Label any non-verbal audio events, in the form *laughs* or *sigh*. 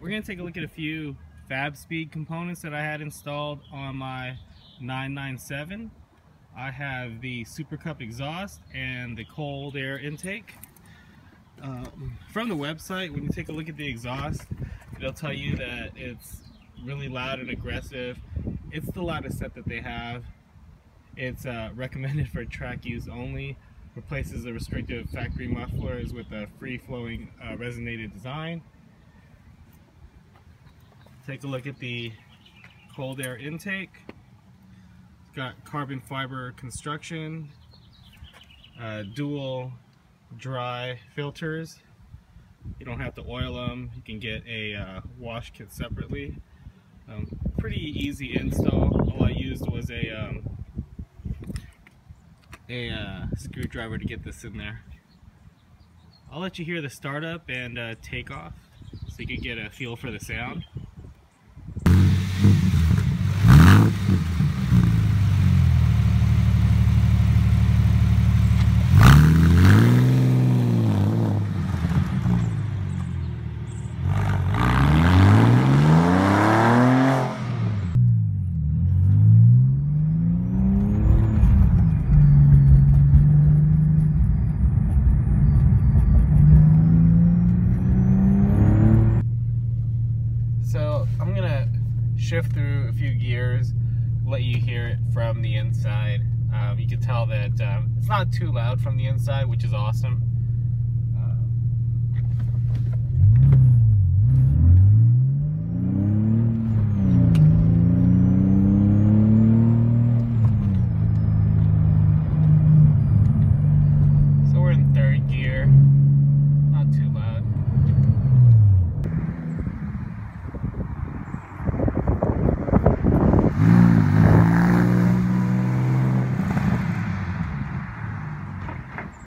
we're going to take a look at a few Fabspeed components that I had installed on my 997. I have the Supercup exhaust and the cold air intake. Uh, from the website, when you take a look at the exhaust, it'll tell you that it's really loud and aggressive. It's the loudest set that they have. It's uh, *laughs* recommended for track use only. Replaces the restrictive factory mufflers with a free-flowing uh, resonated design. Take a look at the cold air intake. It's got carbon fiber construction, uh, dual dry filters. You don't have to oil them. You can get a uh, wash kit separately. Um, pretty easy install. All I used was a um, a uh, screwdriver to get this in there. I'll let you hear the startup and uh, takeoff so you can get a feel for the sound. Shift through a few gears, let you hear it from the inside. Um, you can tell that um, it's not too loud from the inside, which is awesome.